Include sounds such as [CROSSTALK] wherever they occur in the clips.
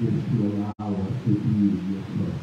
is to allow us to be your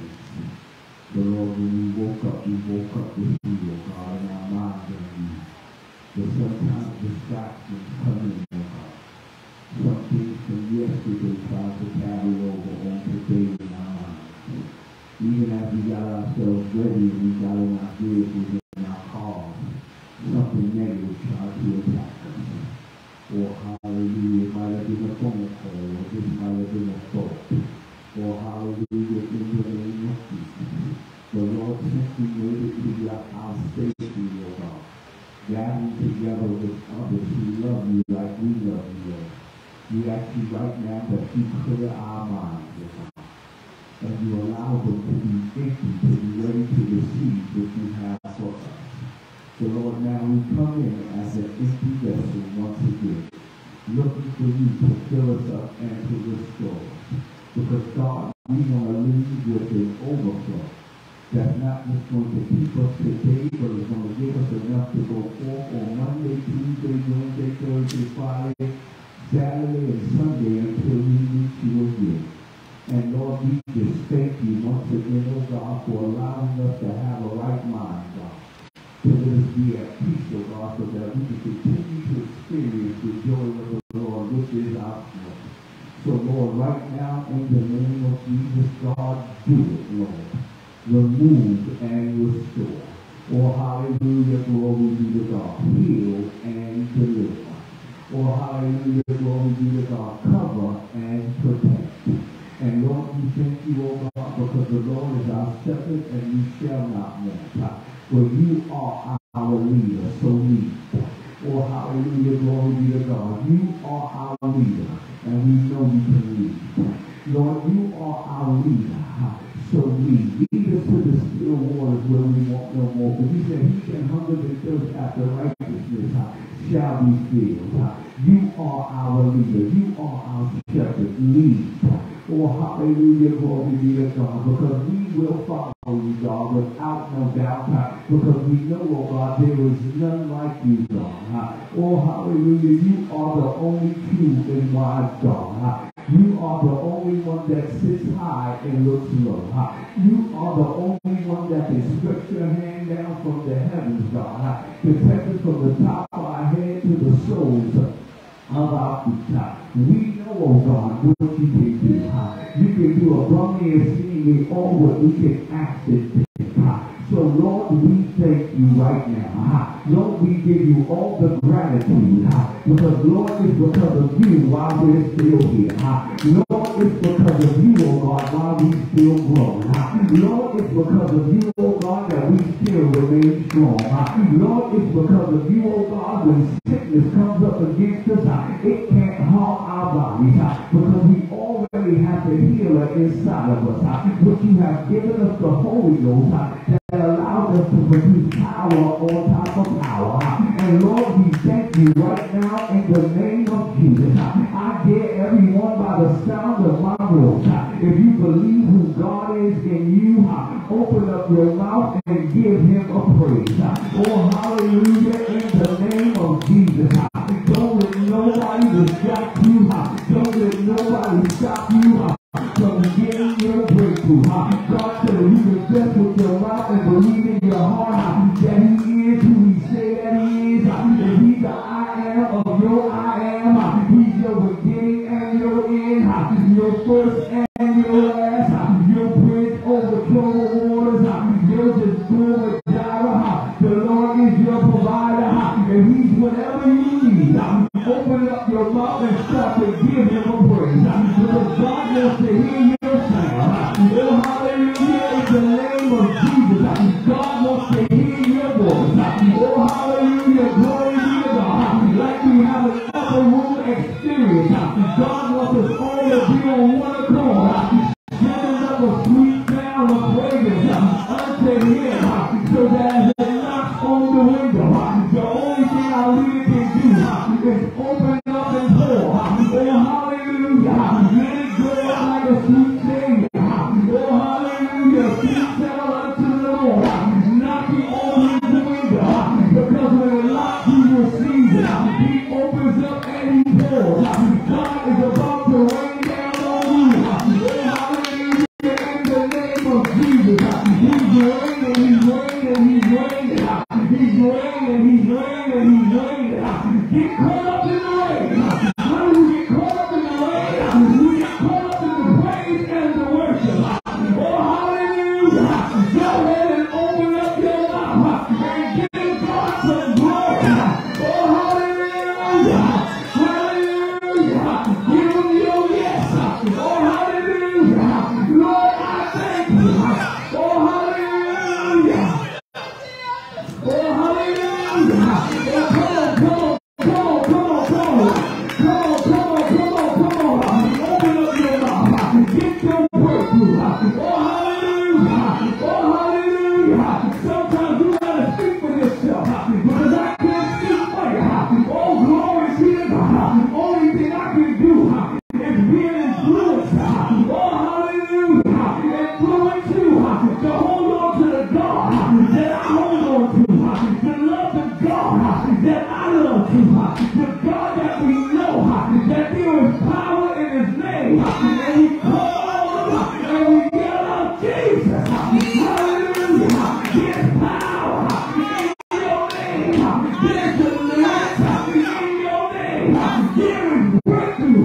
our shepherd, lead. Oh, hallelujah, glory be to God, because we will follow you, God, without no doubt, because we know, oh God, there is none like you, God. Oh, hallelujah, you are the only true and wise God. You are the only one that sits high and looks low. You are the only one that can stretch your hand down from the heavens, God. Protect us from the top of our head to the soles of our feet. We calls on what you can do. You can do a broadly seemingly all what we can ask is to God. So Lord, we thank you right now. Uh-huh. Lord, we give you all the gratitude. Uh-huh. Because Lord, it's because of you why we're still here. Uh-huh. Lord, it's because of you, oh God, why we still grow. Lord, it's because of you, oh God, that we still remain strong. Lord, it's because of you, oh God, when sickness comes up against us, it the healer inside of us, what you have given us the Holy Ghost that allows us to produce power on top of power. And Lord, we thank you right now in the name of Jesus. I dare everyone by the sound of my voice, if you believe who God is in you, open up your mouth and give him a praise. Oh, hallelujah, in the name of Jesus.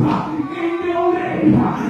In your name.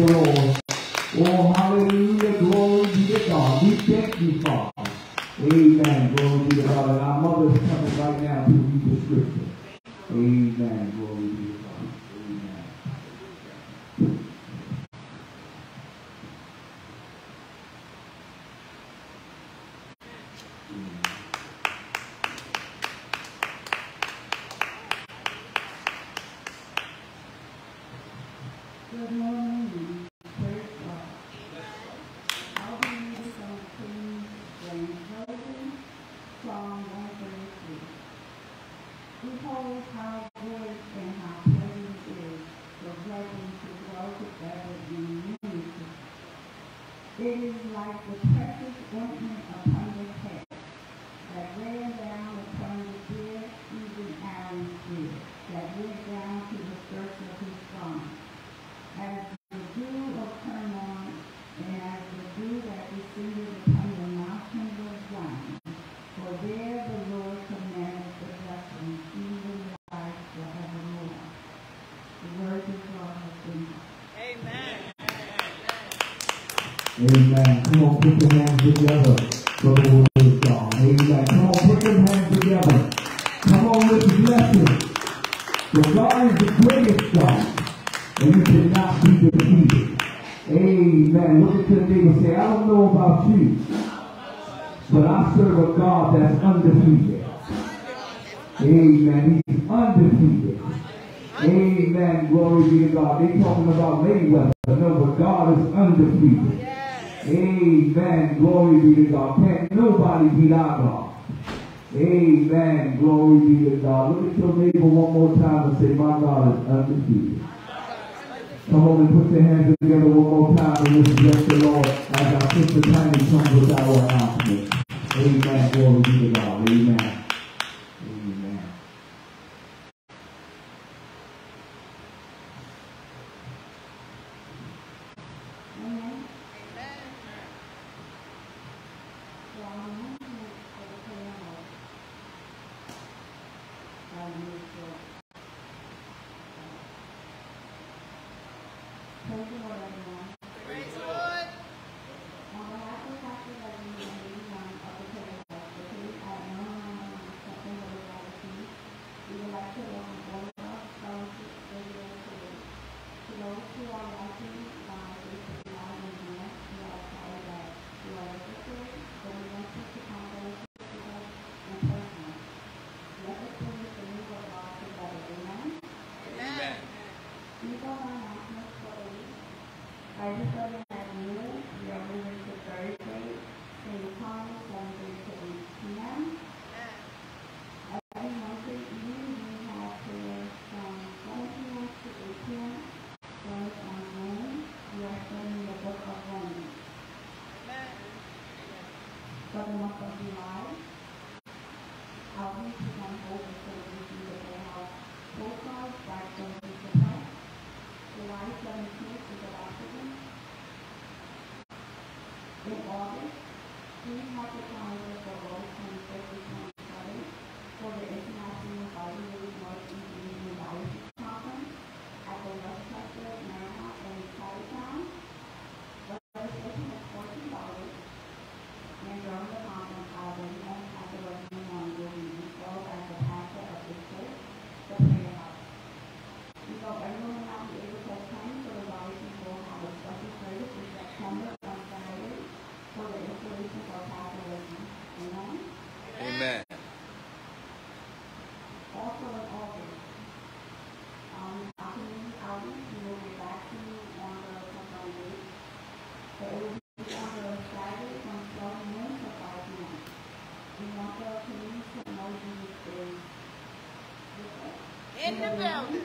Oh. Amen. Come on, put your hands together for the word of God. Amen. Come on, put your hands together. Come on, let's bless him. For God is the greatest God, and you cannot be defeated. Amen. Look at your neighbor say, I don't know about you, but I serve a God that's undefeated. Amen. He's undefeated. Amen. Glory be to God. They talking about Mayweather. No, but God is undefeated. Amen. Glory be to God. Can't nobody beat our God. Amen. Glory be to God. Look at your neighbor one more time and say, my God is undefeated. Come on and put your hands together one more time and let's bless the Lord as our sister Tiny comes with our announcement. Amen. Glory be to God. Amen. rebelde.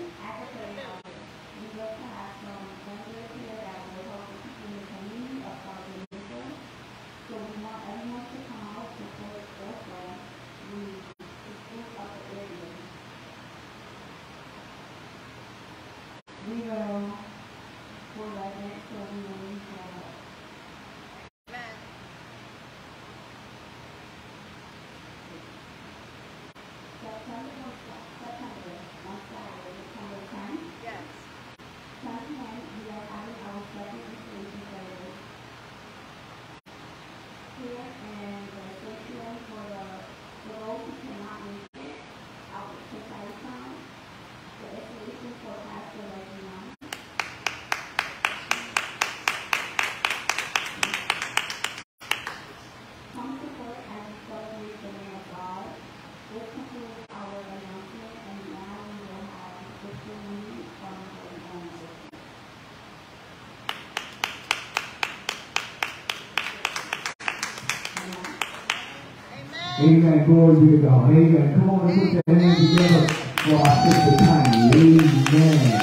Amen. Glory be to God. Amen. Come on and put your hands together for our sister Tiny. Amen.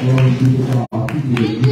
Glory be to God.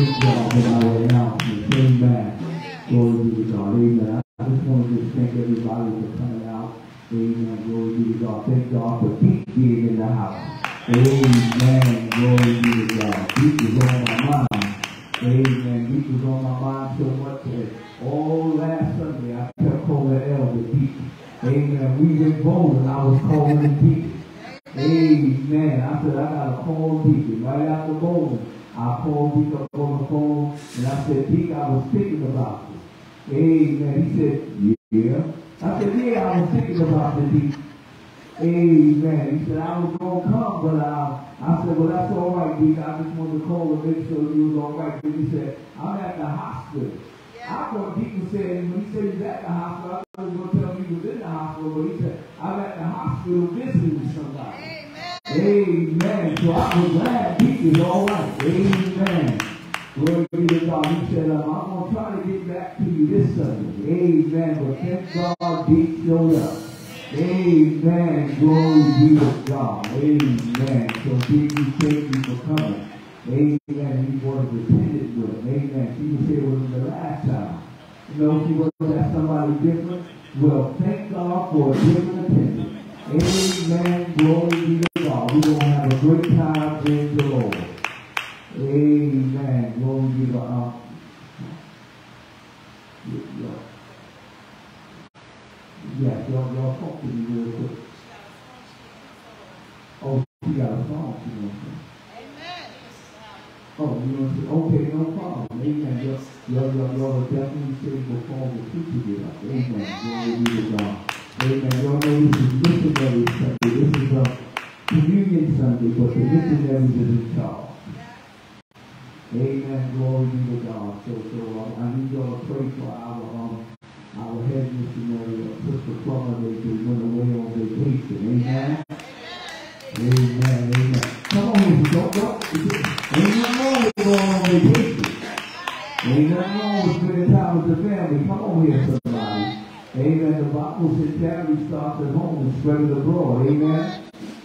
That always spending time with the family. Come on here, somebody. Amen. The Bible said charity starts at home and spreads abroad. Amen.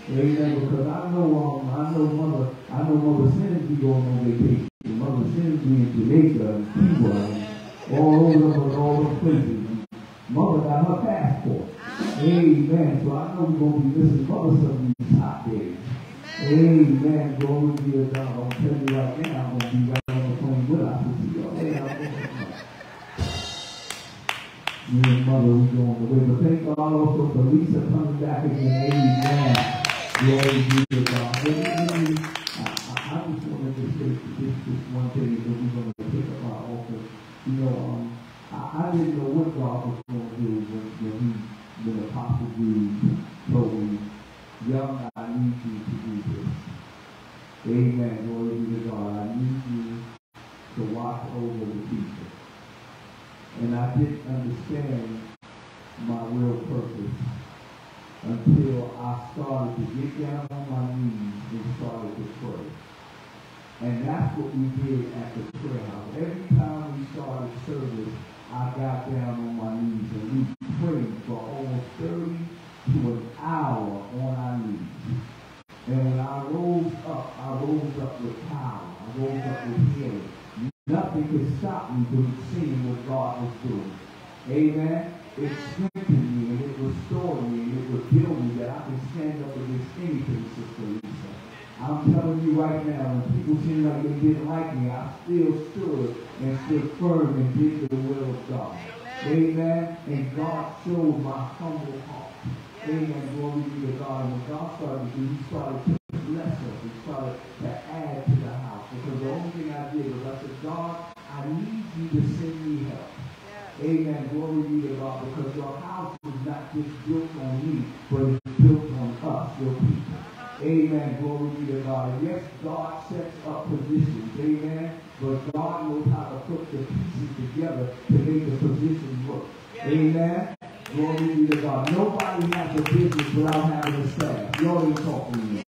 Amen. Because I know, um, I know mother, I know mother Synergy going on vacation. Mother Cindy in Jamaica, and Cuba, all over all the places. Mother got her passport. Amen. So I know we're going to be missing mother some of these hot days. Amen. Glory be to God. I'm telling you right now, I'm going to be right Hallelujah on the. But thank God also for Lisa coming back again. Amen. Glory be to God. Amen. I, I just want to say this, this one thing that we're going to pick up our offer. You know, um, I, I didn't know what God was going to do when, when he, when Apostle Jude told me, young, I need you to do this. Amen. Glory be to God. I need you to watch over the people. And I didn't understand And that's what we did at the prayer house. Every time we started service, I got down on my knees and we prayed for almost 30 to an hour on our knees. And when I rose up, I rose up with power. I rose up with healing. Nothing could stop me from seeing what God was doing. Amen. It's I'm telling you right now, when people seemed like they didn't like me, I still stood and stood firm and did the will of God. Amen. And God showed my humble heart. Amen. Glory be to God. And when God started to do, He started to bless us. He started to add to the house. Because the only thing I did was I said, God, I need you to send me help. Amen. Glory be to God. Because your house is not just built on me, but it's built Amen. Glory be to God. Yes, God sets up positions. Amen. But God knows how to put the pieces together to make the positions work. Amen. Glory be to God. Nobody has a business without having a staff. You already talking to me.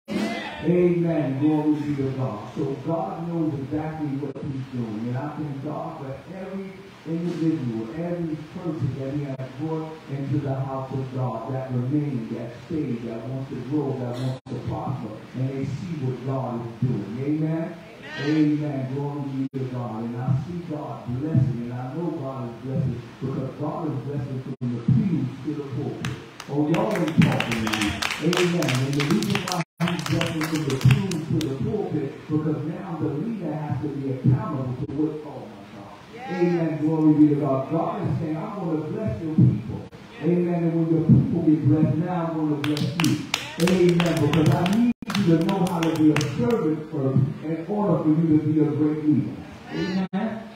Amen. Glory be to God. So God knows exactly what he's doing. And I thank God for every individual, every person that he has brought into the house of God that remains, that stays, that wants to grow, that wants to prosper. And they see what God is doing. Amen. Amen. Glory be to God. And I see God blessing, and I know God is blessing because God is blessing from the pews to the pulpit. Oh, y'all ain't talking to me. Amen. And the reason why he's blessing from the pews to the pulpit because now the leader has to be accountable to what, oh my God. Amen. Glory be to God. God is saying, I'm going to bless your people. Amen. And when your people get blessed, now I'm going to bless you. Amen. Because I need you to know how to be a servant first in order for you to be a great leader. Amen.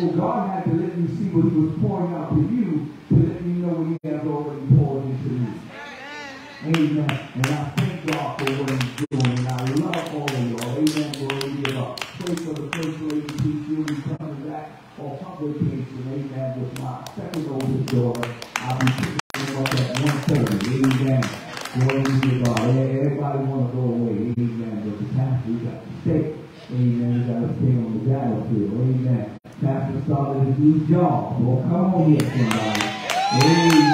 So God had to let me see what he was pouring out to you to let me know what he has already poured into me. Amen. And I thank God for what he's doing. And I love all of y'all. Amen. Glory be to God. Pray for the first lady. She'll be coming back on her vacation. Amen. With my second oldest daughter. I'll be picking up at 1.30. Amen. Glory to God. Everybody want to go away. Amen. But the pastor, you got to stay. Amen. You got to stay on the battlefield. Amen. Pastor started a new job. Well, come on here, somebody. Amen.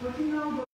Lord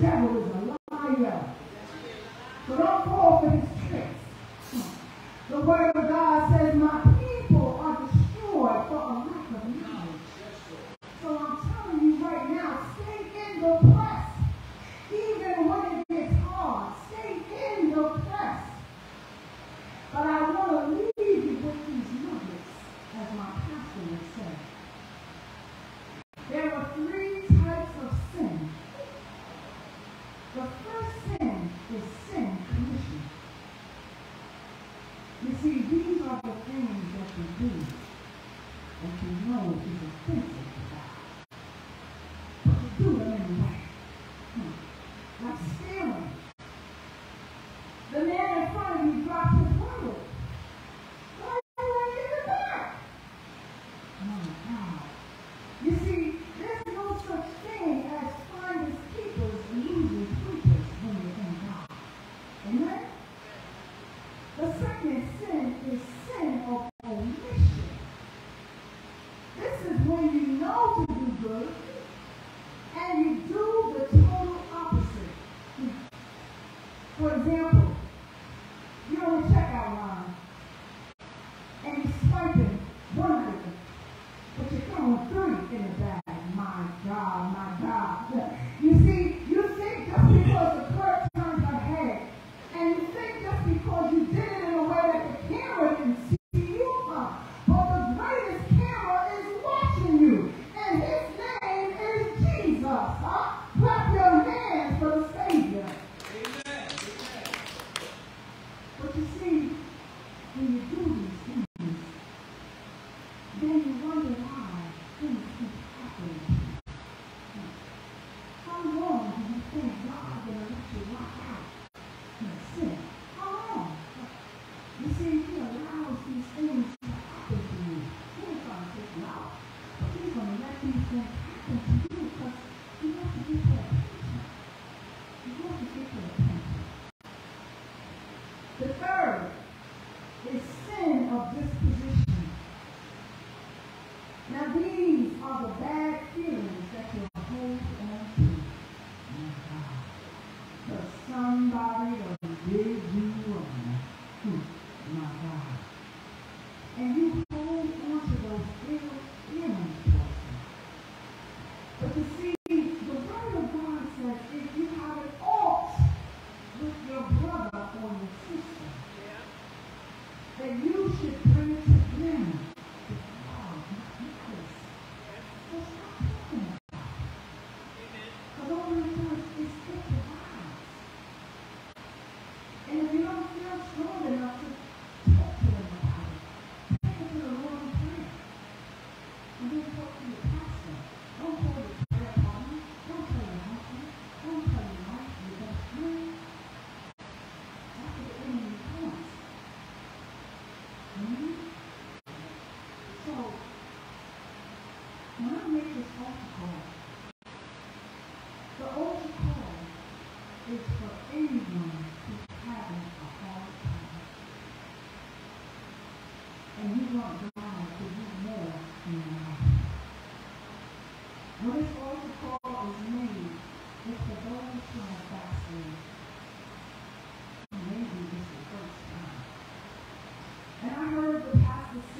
devil is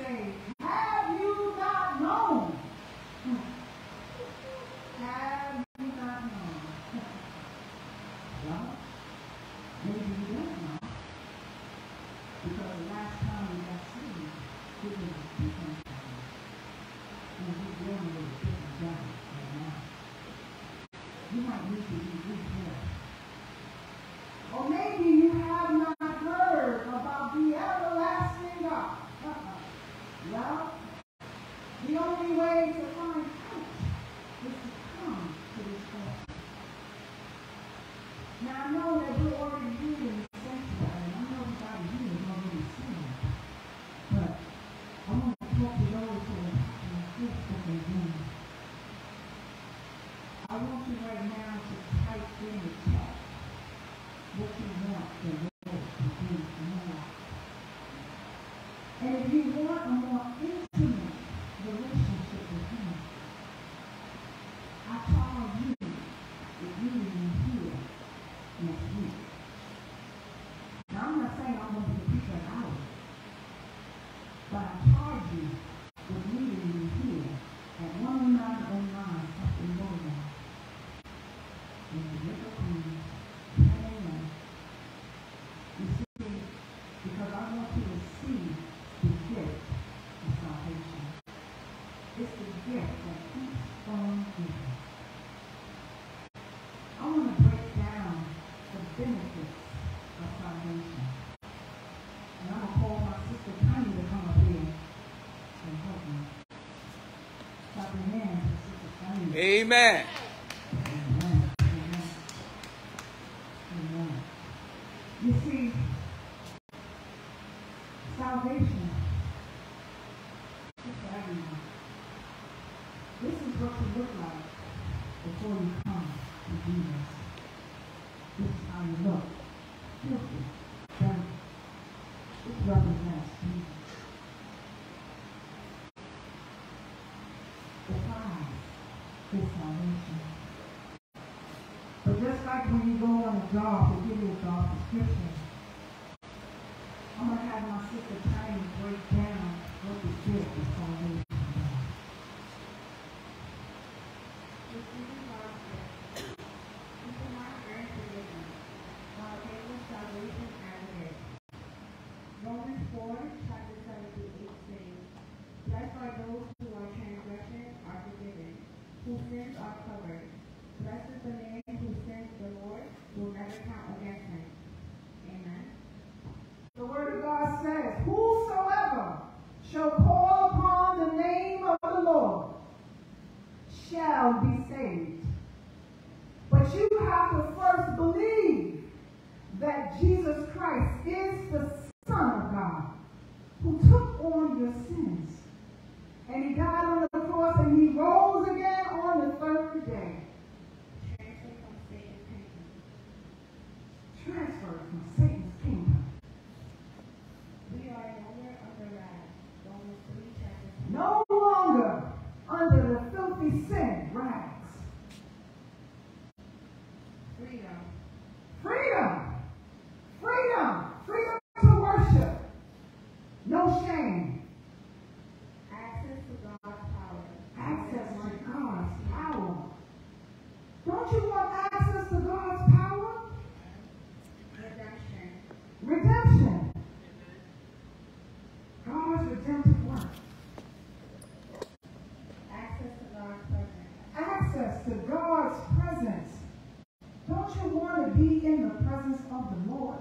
thing Amen. job to give you a job description, I'm going to have my sister Tiny break down what the guilt is. Going to be. Romans 4, access to God's presence. Don't you want to be in the presence of the Lord?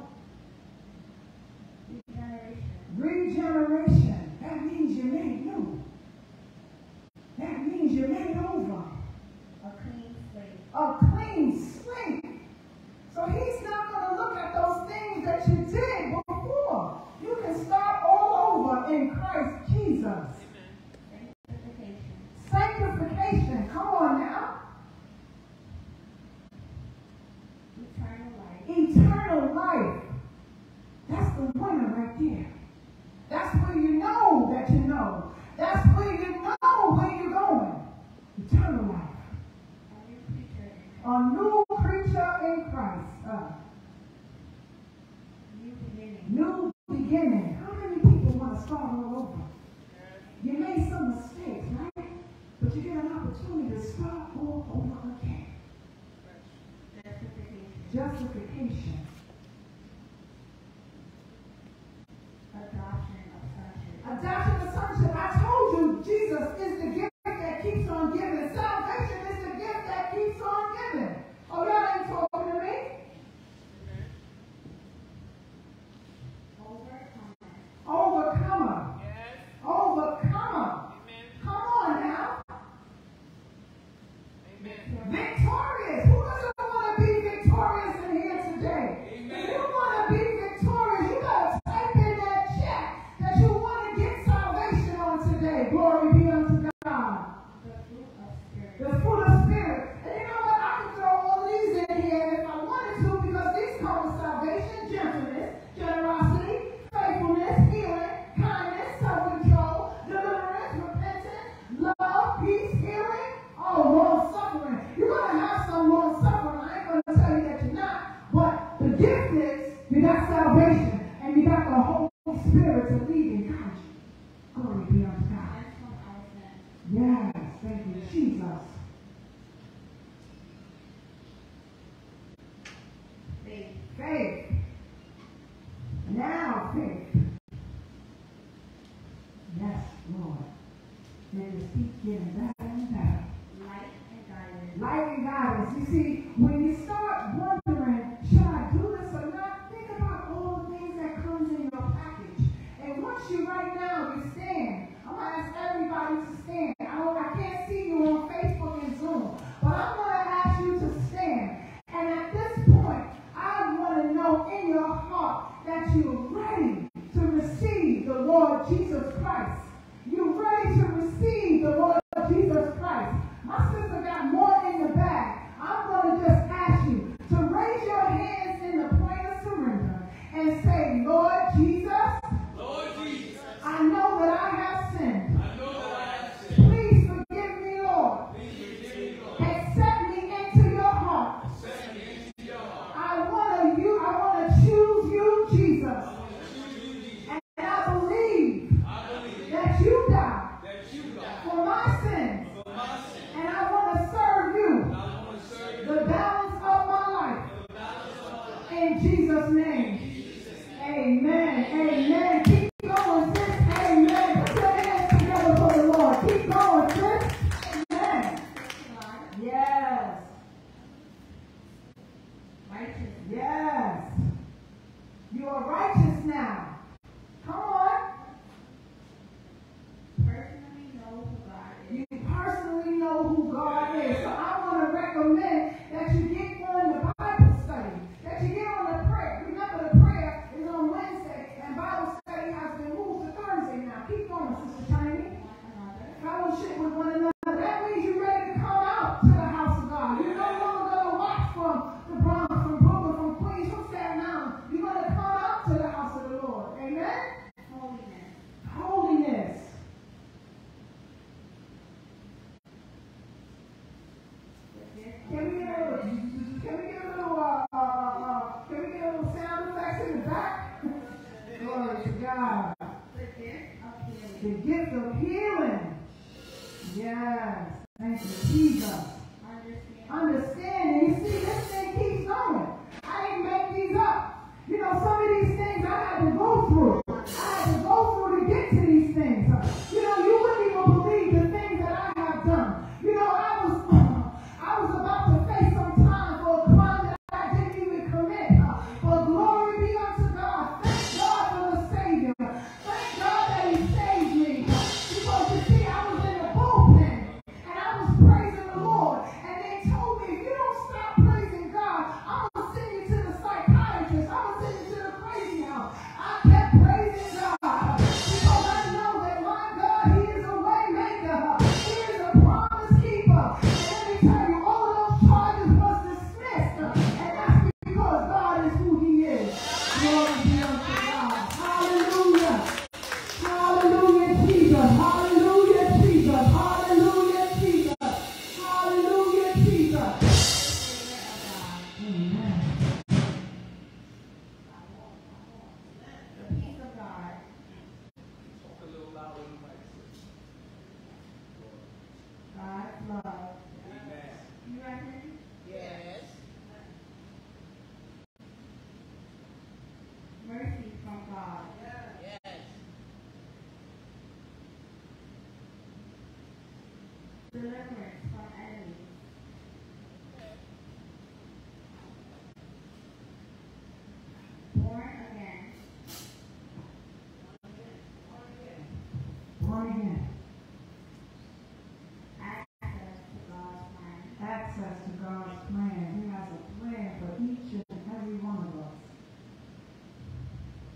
Access to God's plan. He has a plan for each and every one of us.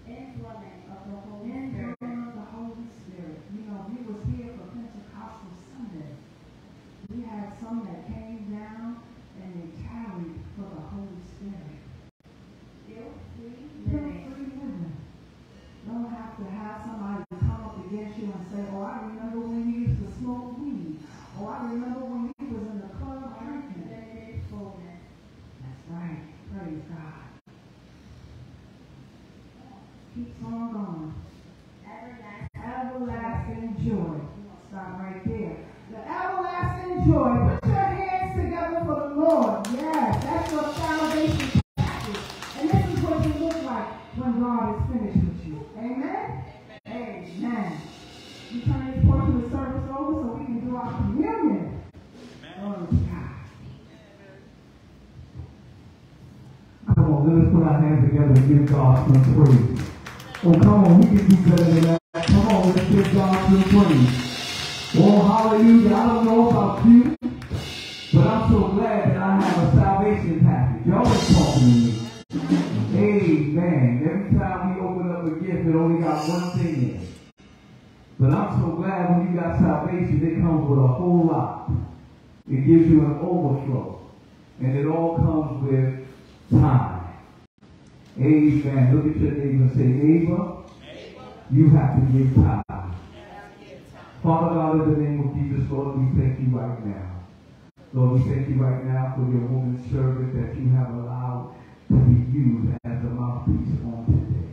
Influence of the Holy In the Spirit. name of the Holy Spirit. You know, we was here for Pentecostal Sunday. We had some that came down and they tarried for the Holy Spirit. Guilt-free Guilt-free living. living. Don't have to have somebody come up against you and say, oh, I remember when you used to smoke weed. Oh, I remember when you was in the club drinking. Unlimited fullness. That's right. Praise God. Keeps on going. Everlasting. Joy. Stop right there. The everlasting joy. Put your hands together for the Lord. Yes, that's your salvation package. And this is what you look like when God is finished with you. Amen? Amen. Amen. You turn this portion of the service over so we can do our communion. On, let us put our hands together and give God some praise. Oh, come on, we can do better than that. Come on, let's give God some praise. Oh, hallelujah. I don't know about you, but I'm so glad that I have a salvation package. Y'all is talking to me. Amen. Every time we open up a gift, it only got one thing in it. But I'm so glad when you got salvation, it comes with a whole lot. It gives you an overflow. And it all comes with time. Amen. Look at your neighbor and say, neighbor, you have to give time. Father God, in the name of Jesus, Lord, we thank you right now. Lord, we thank you right now for your woman servant that you have allowed to be used as a mouthpiece on today.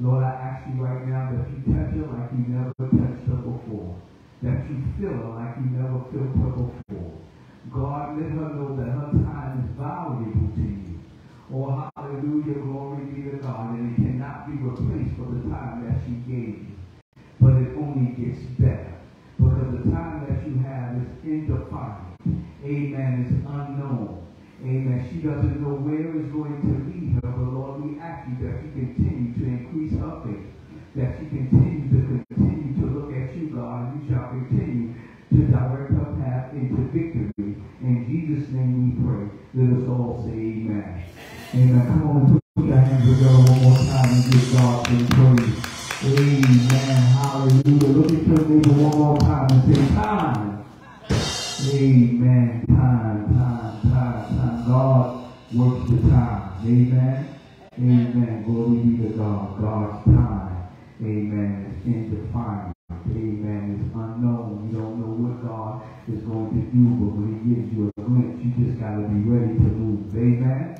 Lord, I ask you right now that you touch her like you never touched her before. That you fill her like you never filled her before. God, let her know that her time is valuable to you. Oh, hallelujah, glory be to God. And it cannot be replaced for the time that she gave you. But it only gets better. Because the time that you have is indefinable. Amen. It's unknown. Amen. She doesn't know where it's going to lead her. But Lord, we ask you that you continue to increase her faith. That she continue to continue to look at you, God. And you shall continue to direct her path into victory. In Jesus' name we pray. Let us all say. Amen. Come on, put your hands together one more time and give God some praise. Amen. Hallelujah. Look at your neighbor one more time and say time. Amen. Time, time, time, time. God works the time. Amen. Amen. Glory be to God. God's time. Amen. Is indefinable. Amen. It's unknown. You don't know what God is going to do, but when He gives you a glimpse, you just got to be ready to move. Amen.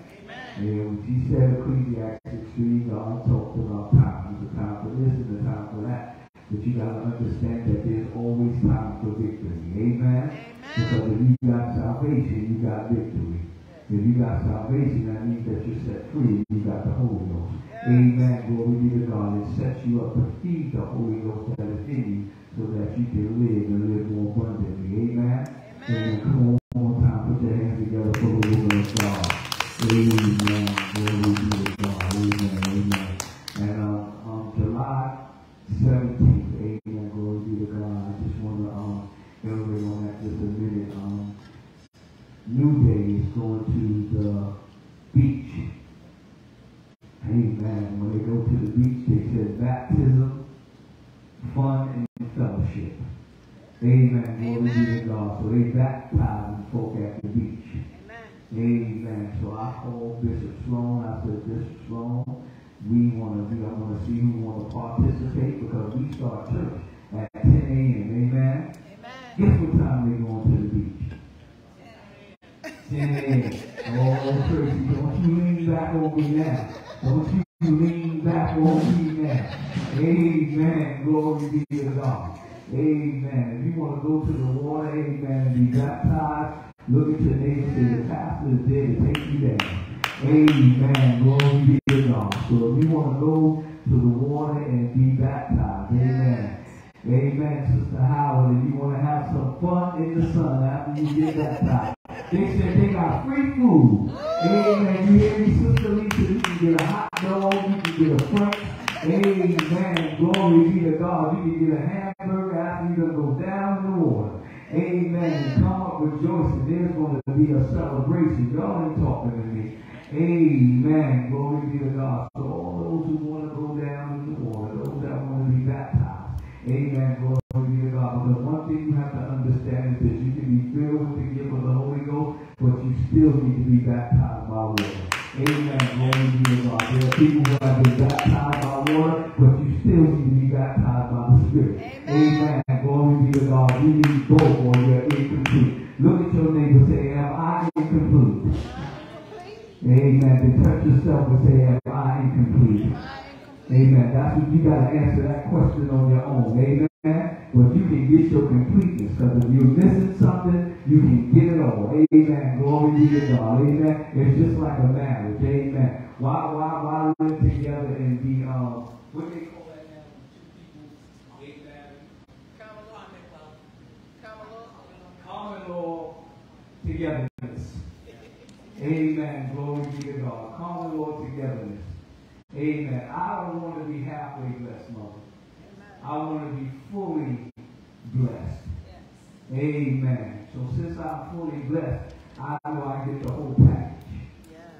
She said Ecclesiastes 3, God talked about time. There's a time for this and a time for that. But you got to understand that there's always time for victory. Amen? Because if you got salvation, you got victory. If you got salvation, that means that you're set free. You got the Holy Ghost. Amen. Glory be to God. It sets you up to feed the Holy Ghost that is in you so that you can live and live more abundantly. Amen. Amen. Come the beach. Amen. When they go to the beach, they said baptism, fun, and fellowship. Amen. Glory be to God. So they baptizing folk at the beach. Amen. So I called Bishop Sloan. I said, Bishop Sloan, we want to be, I want to see who want to participate because we start church at 10 a.m. Don't you lean back on me now. Amen. Glory be to God. Amen. If you want to go to the water, amen, and be baptized, look at your neighbor and the pastor is to take you down. Amen. Glory be to God. So if you want to go to the water and be baptized, amen. Amen, Sister Howard, if you want to have some fun in the sun after you get baptized. They said they got free food. Amen. You hear me, Sister Lisa? You can get a hot dog, you can get a French. Amen. Glory be to God. You can get a hamburger after you go down the water. Amen. Come up rejoicing. There's going to be a celebration. Y'all ain't talking to me. Amen. Glory be to God. So all those who want to go down in the water, those that want to be baptized. Amen. Glory still need to be baptized by water. Amen. Glory be to God. There are people who have been baptized by water, but you still need to be baptized by the Spirit. Amen. Glory be to God. You need both or you're incomplete. Look at your neighbor say, Am I incomplete? Amen. Then touch yourself and say, Am I incomplete? Amen. That's what you got to answer that question on your own. Amen. But you can get your completeness because if you're missing something, you can get it all. Amen. Glory be to God. Amen. It's just like a marriage. Amen. Why, why, why live together and be, um, what they call that now? Two people, Amen. Common law togetherness. Amen. Glory be to God. Common law togetherness. Amen. I don't want to be halfway blessed, mother. I want to be fully blessed. Amen. So since I'm fully blessed, I know I get the whole package.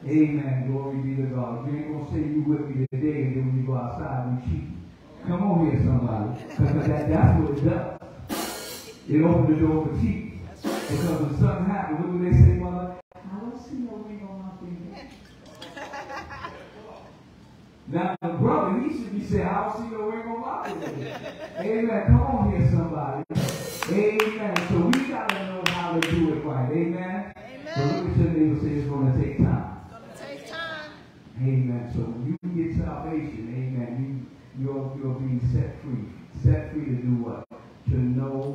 Amen. Glory be to God. You ain't gonna say you with me today and then when you go outside you cheat. Come on here, somebody. Because that, that's what it does. It opens the door for cheating. Because when something happens, what do they say, mother? I don't see no ring on my finger. [LAUGHS] Now, the brother, he should be saying, I don't see no my finger. Amen. Come on here, somebody. Amen. So we got to know how to do it right. Amen. So look at your neighbor say it's going to take time. Amen. So when you get salvation, amen, you, you're, you're being set free. Set free to do what? To know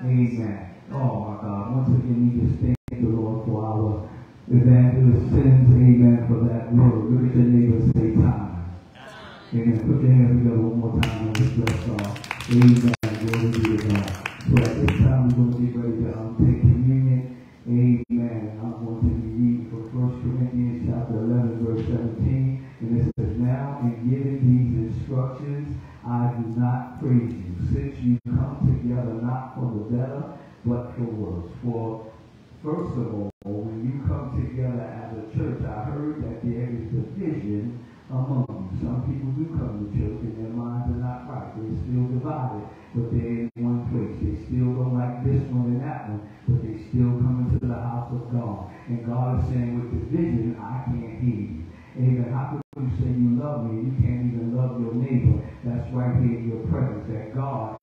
Amen. Oh my God. Once again, we just thank the Lord for our evangelist Sims. Amen. For that word. Look at your neighbor say time. Amen. Put your hands together one more time on this blessed song. Amen. Glory be to God. So at this time, we're going to get ready to um, take communion. Amen. I'm going to be reading from 1 Corinthians chapter 11, verse 17. And it says, Now in giving these instructions, I do not praise you, since you come together not for the better, but for worse. For first of all, when you come together as a church, I heard that there is division among you. Some people do come to church and their minds are not right. They're still divided, but they're in one place. They still don't like this one and that one, but they still come into the house of God. And God is saying, with division, I can't hear you. Amen. How can you say you love me? You can't even love your neighbor. That's right here in your presence. That God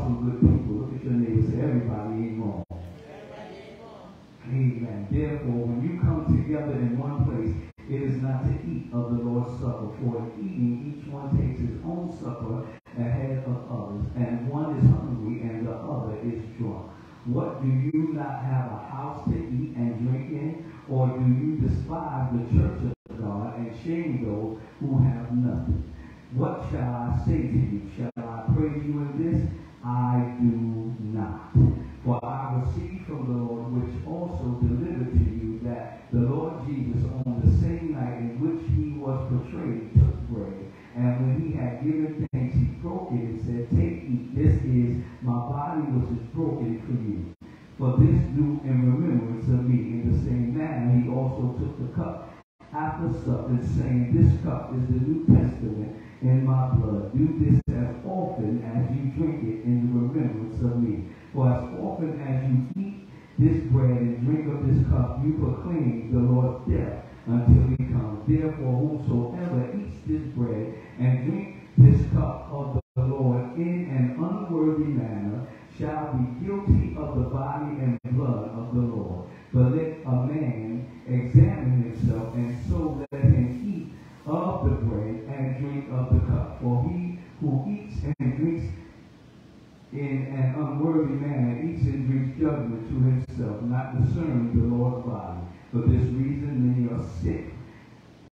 good people. Look at your neighbor say, everybody ain't wrong. Amen. Therefore, when you come together in one place, it is not to eat of the Lord's supper. For in eating, each one takes his own supper ahead of others, and one is hungry and the other is drunk. What do you not have a house to eat and drink in? Or do you despise the church of God and shame those who have nothing? What shall I say to you? Also took the cup after supper, saying, This cup is the New Testament in my blood. Do this as often as you drink it in the remembrance of me. For as often as you eat this bread and drink of this cup, you proclaim the Lord's death until he comes. Therefore, whosoever eats this bread and drink manner eats and drinks judgment to himself, not discerning the Lord's body. For this reason many are sick,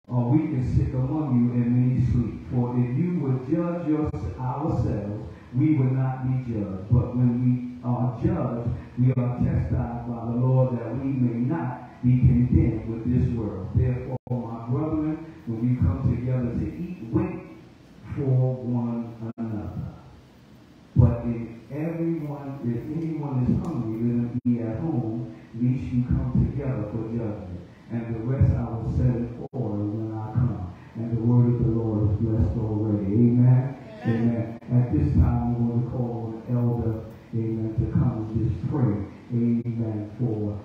or weak and sick among you, and many sleep. For if you would judge your, ourselves, we would not be judged. But when we are judged, we are chastised by the Lord that we may not be condemned with this world. Therefore, my brethren, when you come together to eat, wait for one another. But if if anyone is hungry, let him be at home, lest you come together for judgment. And the rest I will set in order when I come. And the word of the Lord is blessed already. Amen. Amen. At this time, we want to call an elder, amen, to come and just pray, amen, for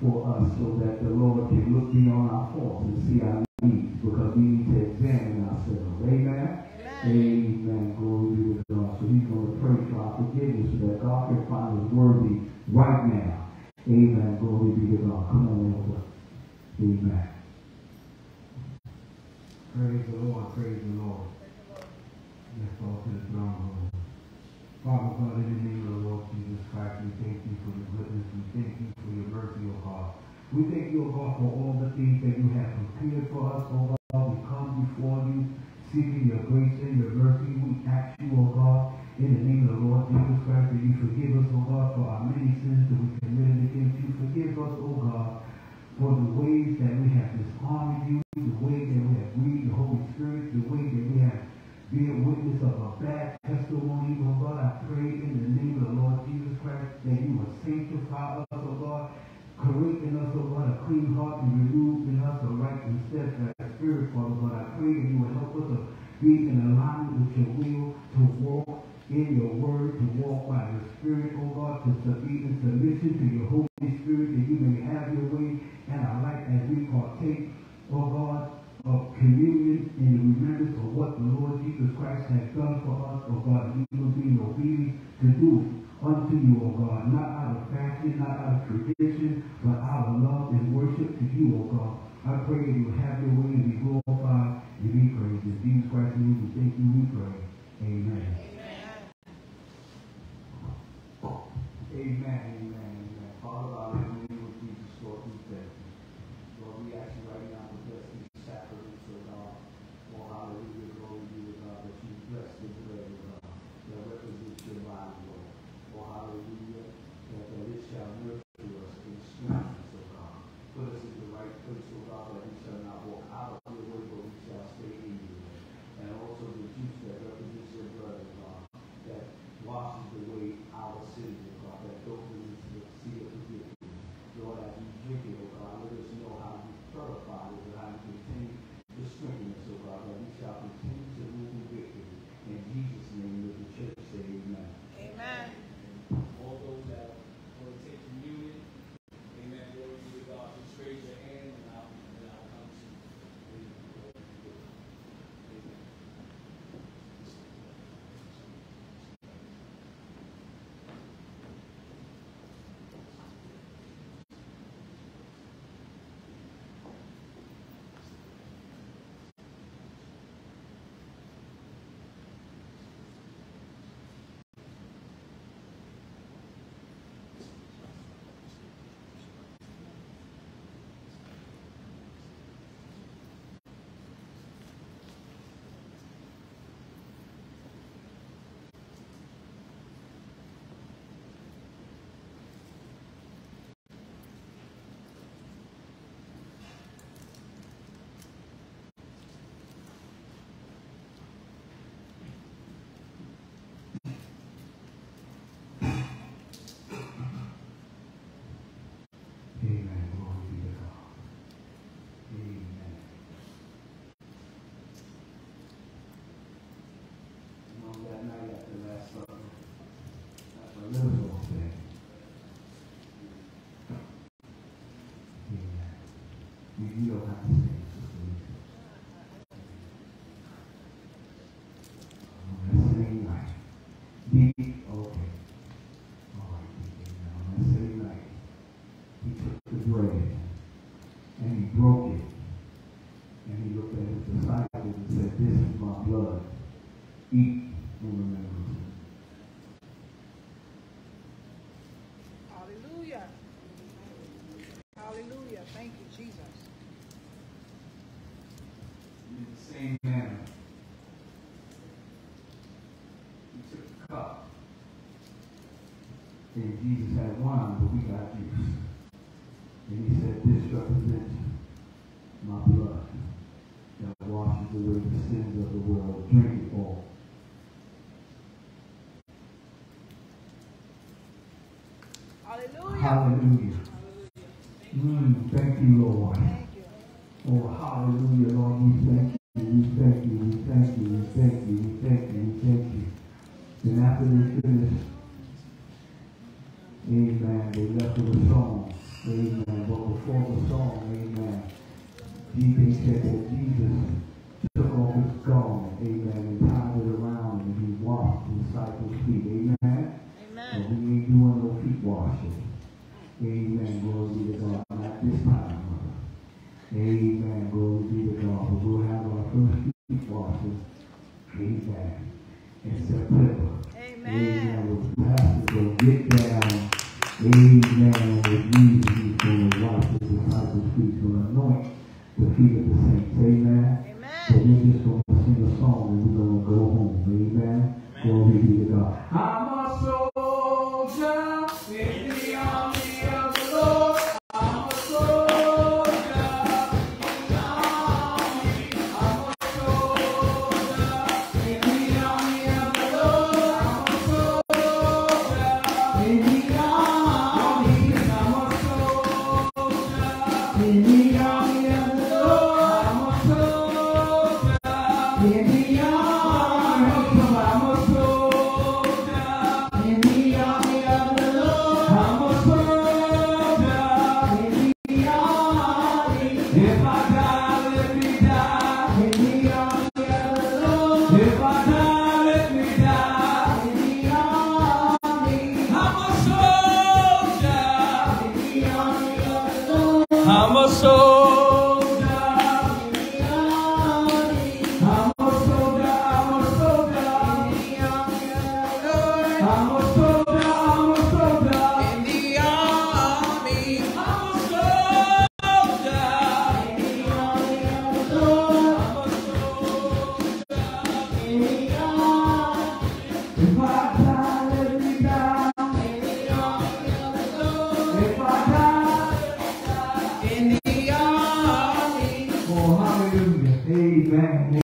for us so that the Lord can look beyond our faults and see our needs because we need to examine ourselves. Amen. Amen. Glory be to God. So he's going to pray for our forgiveness so that God can find us worthy right now. Amen. Glory be to God. Come on, Elder. Amen. Praise the Lord, praise the Lord. Let's go to the throne. Father God, in the name of the Lord Jesus Christ, we thank you for your goodness. We thank you for your mercy, O God. We thank you, O God, for all the things that you have prepared for us, O God. We come before you, seeking your grace and your mercy. We ask you, O God, in the name of the Lord Jesus Christ, that you forgive us, O God, for our many sins that we committed against you. Forgive us, O for the ways that we have dishonored you, the way that we have grieved the Holy Spirit, the way that we have been witness of a bad testimony, oh God. I pray in the name of the Lord Jesus Christ that you will sanctify us, oh God. Create in us, oh God, a clean heart and renew in us a right and steadfast spirit, Father God. I pray that you will help us to be in alignment with your will, to walk in your word, to walk by the Spirit, oh God, to be in submission to your Holy Jesus Christ has done for us, oh God, we will be obedient to do unto you, oh God, not out of fashion, not out of tradition, but out of love and worship to you, oh God. I pray you have your way be glorified and be praised. In Jesus Christ's name, we thank you, Jesus had wine, but we got juice. And he said, this represents my blood that washes away the sins of the world. Drink it all. Hallelujah. Hallelujah. Thank, you. Mm, thank you, Lord.